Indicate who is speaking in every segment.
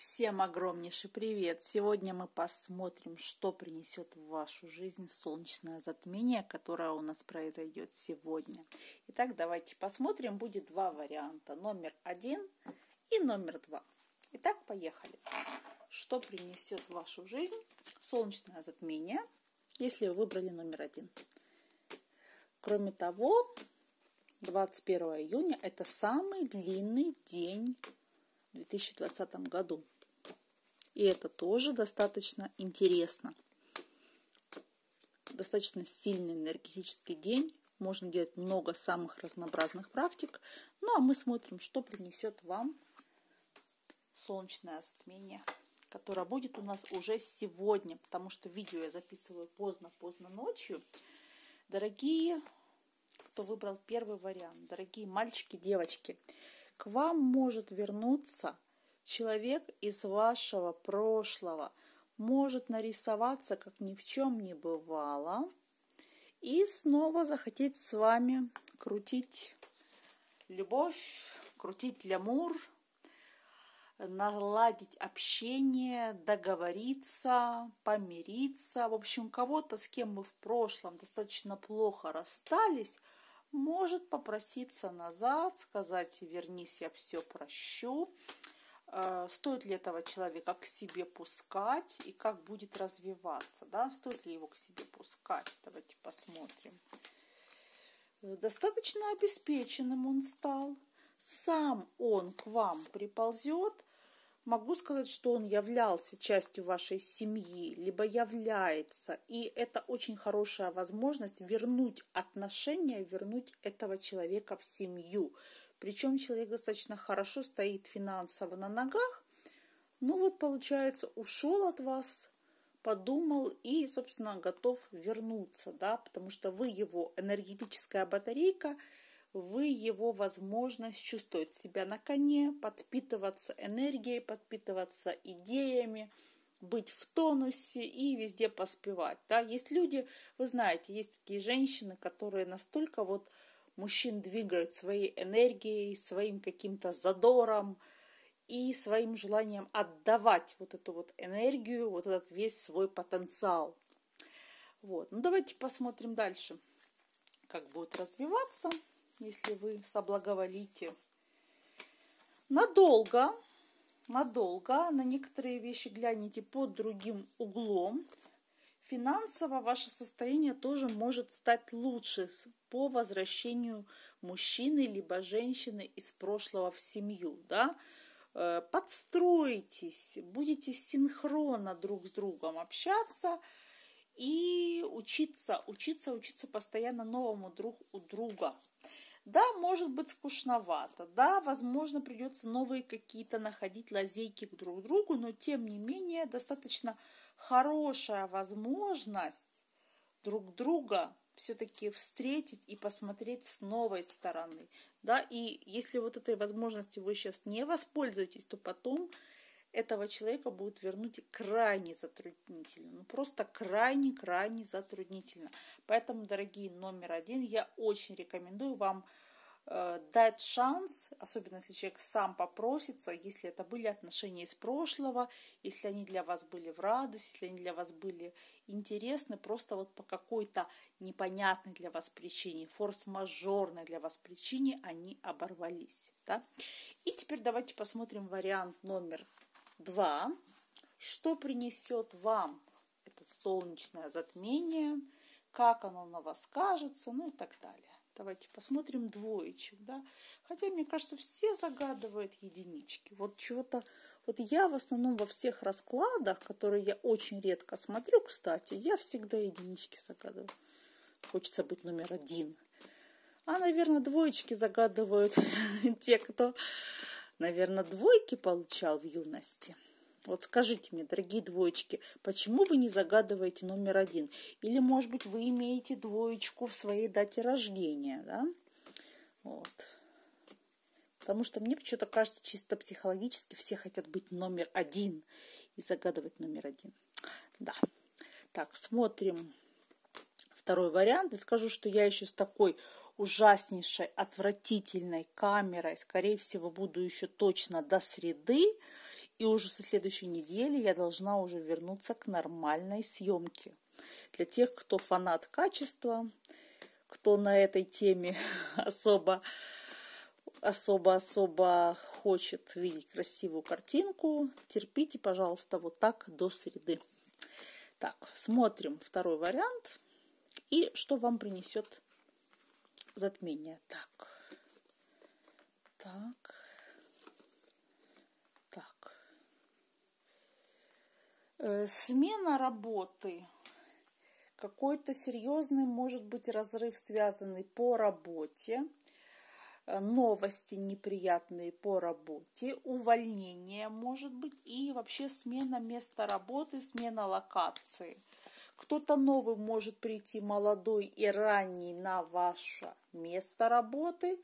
Speaker 1: Всем огромнейший привет! Сегодня мы посмотрим, что принесет в вашу жизнь солнечное затмение, которое у нас произойдет сегодня. Итак, давайте посмотрим. Будет два варианта. Номер один и номер два. Итак, поехали. Что принесет в вашу жизнь солнечное затмение, если вы выбрали номер один? Кроме того, 21 июня – это самый длинный день в 2020 году. И это тоже достаточно интересно. Достаточно сильный энергетический день. Можно делать много самых разнообразных практик. Ну а мы смотрим, что принесет вам солнечное затмение, которое будет у нас уже сегодня, потому что видео я записываю поздно-поздно ночью. Дорогие, кто выбрал первый вариант, дорогие мальчики, девочки, к вам может вернуться человек из вашего прошлого, может нарисоваться, как ни в чем не бывало, и снова захотеть с вами крутить любовь, крутить лямур, наладить общение, договориться, помириться. В общем, кого-то, с кем мы в прошлом достаточно плохо расстались, может попроситься назад, сказать, вернись, я все прощу. Э, стоит ли этого человека к себе пускать и как будет развиваться, да, стоит ли его к себе пускать, давайте посмотрим. Э, достаточно обеспеченным он стал, сам он к вам приползет, могу сказать, что он являлся частью вашей семьи, либо является. И это очень хорошая возможность вернуть отношения, вернуть этого человека в семью. Причем человек достаточно хорошо стоит финансово на ногах. Ну вот, получается, ушел от вас, подумал и, собственно, готов вернуться, да, потому что вы его энергетическая батарейка – вы его возможность чувствовать себя на коне, подпитываться энергией, подпитываться идеями, быть в тонусе и везде поспевать. Да? Есть люди, вы знаете, есть такие женщины, которые настолько вот мужчин двигают своей энергией, своим каким-то задором и своим желанием отдавать вот эту вот энергию, вот этот весь свой потенциал. Вот. Ну давайте посмотрим дальше, как будет развиваться если вы соблаговолите. Надолго, надолго на некоторые вещи гляните под другим углом. Финансово ваше состояние тоже может стать лучше по возвращению мужчины либо женщины из прошлого в семью. Да? Э, подстроитесь, будете синхронно друг с другом общаться и учиться, учиться, учиться постоянно новому друг у друга. Да, может быть скучновато, да, возможно, придется новые какие-то находить лазейки к друг другу, но тем не менее достаточно хорошая возможность друг друга все-таки встретить и посмотреть с новой стороны. Да, и если вот этой возможностью вы сейчас не воспользуетесь, то потом этого человека будет вернуть крайне затруднительно. Ну, просто крайне-крайне затруднительно. Поэтому, дорогие, номер один, я очень рекомендую вам дать шанс, особенно если человек сам попросится, если это были отношения из прошлого, если они для вас были в радость, если они для вас были интересны, просто вот по какой-то непонятной для вас причине, форс-мажорной для вас причине они оборвались. Да? И теперь давайте посмотрим вариант номер Два. Что принесет вам это солнечное затмение, как оно на вас скажется, ну и так далее. Давайте посмотрим двоечек, да. Хотя, мне кажется, все загадывают единички. Вот чего-то... Вот я в основном во всех раскладах, которые я очень редко смотрю, кстати, я всегда единички загадываю. Хочется быть номер один. А, наверное, двоечки загадывают те, кто наверное, двойки получал в юности. Вот скажите мне, дорогие двоечки, почему вы не загадываете номер один? Или, может быть, вы имеете двоечку в своей дате рождения, да? Вот. Потому что мне почему-то кажется, чисто психологически все хотят быть номер один и загадывать номер один. Да. Так, смотрим второй вариант. И скажу, что я еще с такой ужаснейшей, отвратительной камерой, скорее всего, буду еще точно до среды. И уже со следующей недели я должна уже вернуться к нормальной съемке. Для тех, кто фанат качества, кто на этой теме особо особо-особо хочет видеть красивую картинку, терпите, пожалуйста, вот так до среды. Так, смотрим второй вариант. И что вам принесет затмение. Так. Так. Э, смена работы. Какой-то серьезный может быть разрыв, связанный по работе Э, новости неприятные по работе, увольнение может быть и вообще смена места работы, смена локации. Кто-то новый может прийти молодой и ранний на ваше место работы.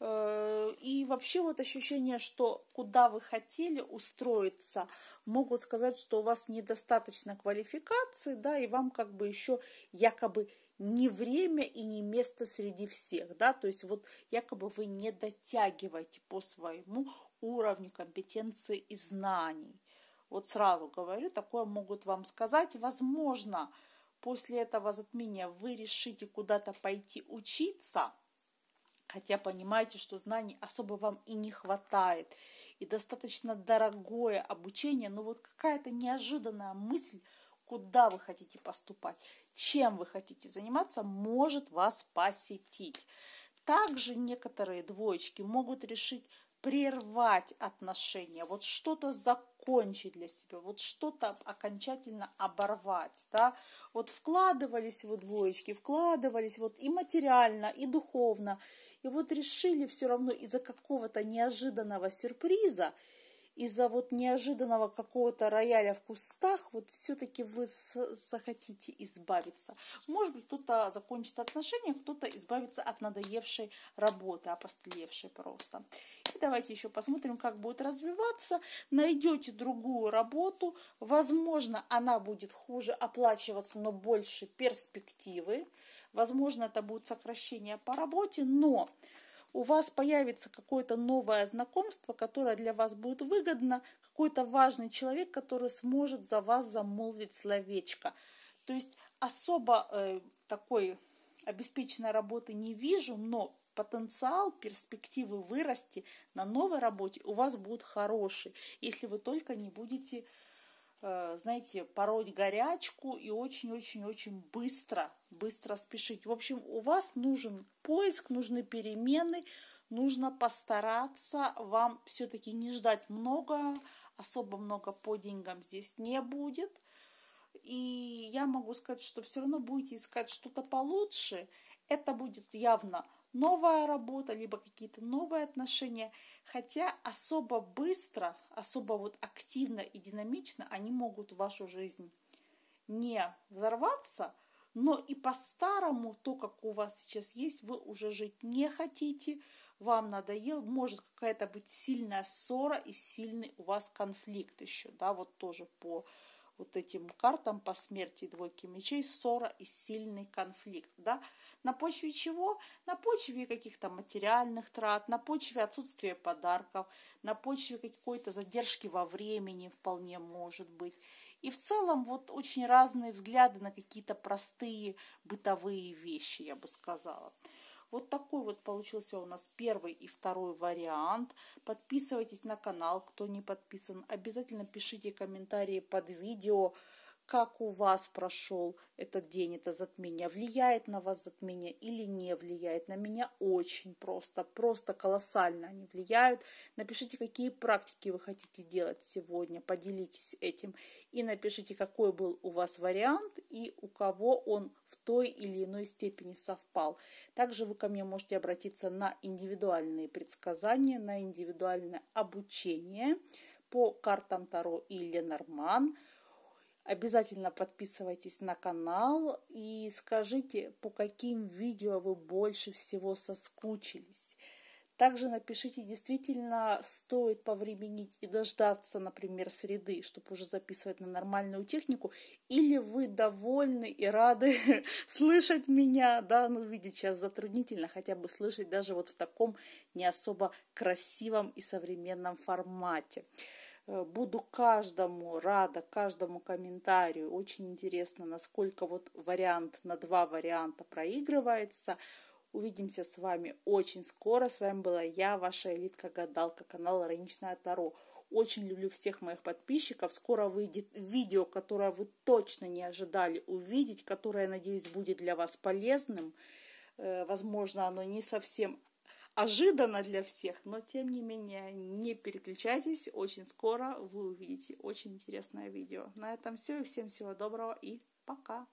Speaker 1: Э, и вообще вот ощущение, что куда вы хотели устроиться, могут сказать, что у вас недостаточно квалификации, да, и вам как бы еще якобы не время и не место среди всех, да, то есть вот якобы вы не дотягиваете по своему уровню компетенции и знаний. Вот сразу говорю, такое могут вам сказать. Возможно, после этого затмения вы решите куда-то пойти учиться, хотя понимаете, что знаний особо вам и не хватает, и достаточно дорогое обучение, но вот какая-то неожиданная мысль, куда вы хотите поступать чем вы хотите заниматься, может вас посетить. Также некоторые двоечки могут решить прервать отношения, вот что-то закончить для себя, вот что-то окончательно оборвать, да, вот вкладывались вы двоечки, вкладывались вот и материально, и духовно, и вот решили все равно из-за какого-то неожиданного сюрприза из-за вот неожиданного какого-то рояля в кустах, вот все-таки вы захотите избавиться. Может быть, кто-то закончит отношения, кто-то избавится от надоевшей работы, опостылевшей просто. И давайте еще посмотрим, как будет развиваться. Найдете другую работу, возможно, она будет хуже оплачиваться, но больше перспективы. Возможно, это будет сокращение по работе, но у вас появится какое-то новое знакомство, которое для вас будет выгодно, какой-то важный человек, который сможет за вас замолвить словечко. То есть особо э, такой обеспеченной работы не вижу, но потенциал, перспективы вырасти на новой работе у вас будут хорошие, если вы только не будете знаете, пороть горячку и очень-очень-очень быстро, быстро спешить. В общем, у вас нужен поиск, нужны перемены, нужно постараться вам все-таки не ждать много, особо много по деньгам здесь не будет. И я могу сказать, что все равно будете искать что-то получше. Это будет явно новая работа, либо какие-то новые отношения, хотя особо быстро, особо вот активно и динамично они могут в вашу жизнь не взорваться, но и по-старому то, как у вас сейчас есть, вы уже жить не хотите, вам надоел, может какая-то быть сильная ссора и сильный у вас конфликт еще, да, вот тоже по вот этим картам по смерти двойки мечей ссора и сильный конфликт. Да? На почве чего? На почве каких-то материальных трат, на почве отсутствия подарков, на почве какой-то задержки во времени вполне может быть. И в целом вот очень разные взгляды на какие-то простые бытовые вещи, я бы сказала. Вот такой вот получился у нас первый и второй вариант. Подписывайтесь на канал, кто не подписан. Обязательно пишите комментарии под видео, как у вас прошел этот день, это затмение, влияет на вас затмение или не влияет. На меня очень просто, просто колоссально они влияют. Напишите, какие практики вы хотите делать сегодня, поделитесь этим. И напишите, какой был у вас вариант и у кого он в той или иной степени совпал. Также вы ко мне можете обратиться на индивидуальные предсказания, на индивидуальное обучение по картам Таро и Ленорман – Обязательно подписывайтесь на канал и скажите, по каким видео вы больше всего соскучились. Также напишите, действительно стоит повременить и дождаться, например, среды, чтобы уже записывать на нормальную технику, или вы довольны и рады слышать меня, да, ну, видеть сейчас затруднительно хотя бы слышать даже вот в таком не особо красивом и современном формате. Э, буду каждому рада, каждому комментарию. Очень интересно, насколько вот вариант на два варианта проигрывается. Увидимся с вами очень скоро. С вами была я, ваша элитка-гадалка, канал Раничная Таро. Очень люблю всех моих подписчиков. Скоро выйдет видео, которое вы точно не ожидали увидеть, которое, надеюсь, будет для вас полезным. Э, возможно, оно не совсем ожиданно для всех, но тем не менее не переключайтесь, очень скоро вы увидите очень интересное видео. На этом все и всем всего доброго и пока!